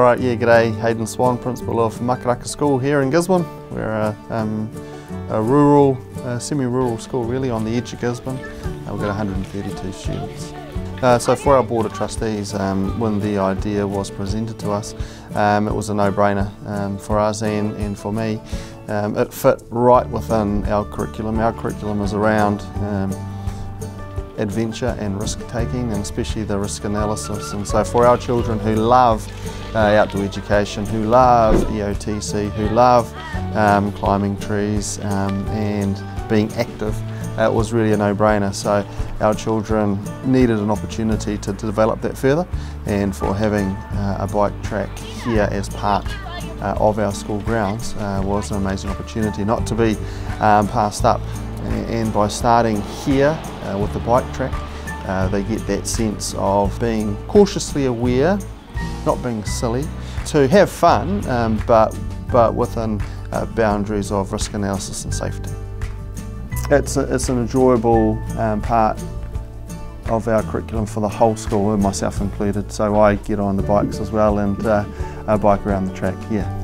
All right, yeah, g'day. Hayden Swann, Principal of Makaraka School here in Gisborne. We're a, um, a rural, semi-rural school really on the edge of Gisborne. Uh, we've got 132 students. Uh, so for our Board of Trustees, um, when the idea was presented to us, um, it was a no-brainer um, for us and, and for me. Um, it fit right within our curriculum. Our curriculum is around um, adventure and risk taking and especially the risk analysis and so for our children who love uh, outdoor education, who love EOTC, who love um, climbing trees um, and being active, uh, it was really a no-brainer. So our children needed an opportunity to, to develop that further and for having uh, a bike track here as part uh, of our school grounds uh, was an amazing opportunity not to be um, passed up and by starting here uh, with the bike track uh, they get that sense of being cautiously aware, not being silly, to have fun um, but, but within uh, boundaries of risk analysis and safety. It's, a, it's an enjoyable um, part of our curriculum for the whole school, and myself included, so I get on the bikes as well and uh, bike around the track here.